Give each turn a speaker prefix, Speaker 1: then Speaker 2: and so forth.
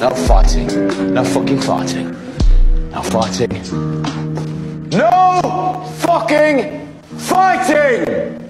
Speaker 1: No fighting. No fucking fighting. No fighting. No fucking fighting!